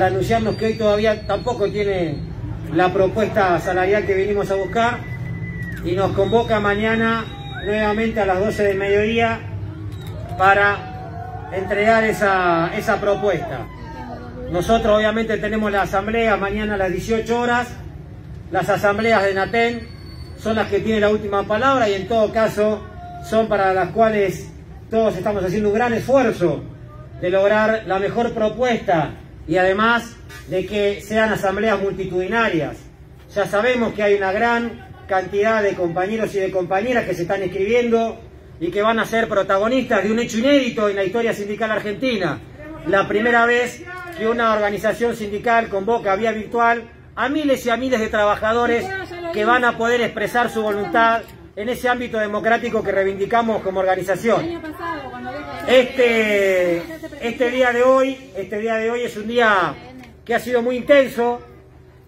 anunciarnos que hoy todavía tampoco tiene la propuesta salarial que venimos a buscar y nos convoca mañana nuevamente a las 12 del mediodía para entregar esa, esa propuesta. Nosotros obviamente tenemos la asamblea mañana a las 18 horas, las asambleas de NATEN son las que tienen la última palabra y en todo caso son para las cuales todos estamos haciendo un gran esfuerzo de lograr la mejor propuesta y además de que sean asambleas multitudinarias. Ya sabemos que hay una gran cantidad de compañeros y de compañeras que se están escribiendo y que van a ser protagonistas de un hecho inédito en la historia sindical argentina. La primera vez que una organización sindical convoca vía virtual a miles y a miles de trabajadores que van a poder expresar su voluntad en ese ámbito democrático que reivindicamos como organización. Este, este día de hoy, este día de hoy es un día que ha sido muy intenso,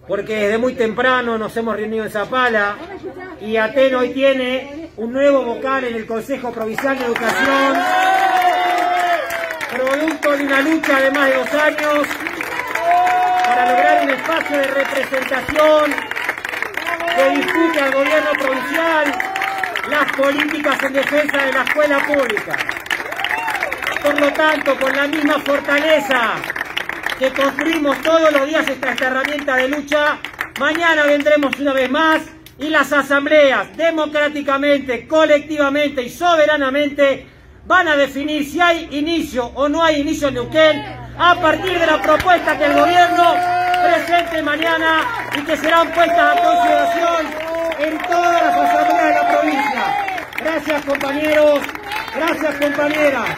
porque desde muy temprano nos hemos reunido en Zapala y Aten hoy tiene un nuevo vocal en el Consejo Provincial de Educación, producto de una lucha de más de dos años para lograr un espacio de representación que discute al gobierno provincial las políticas en defensa de la escuela pública. Por lo tanto, con la misma fortaleza que construimos todos los días esta, herramienta de lucha, mañana vendremos una vez más y las asambleas democráticamente, colectivamente y soberanamente van a definir si hay inicio o no hay inicio en Neuquén a partir de la propuesta que el gobierno presente mañana y que serán puestas a consideración en todas las asambleas de la provincia. Gracias compañeros, gracias compañeras.